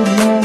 Good morning.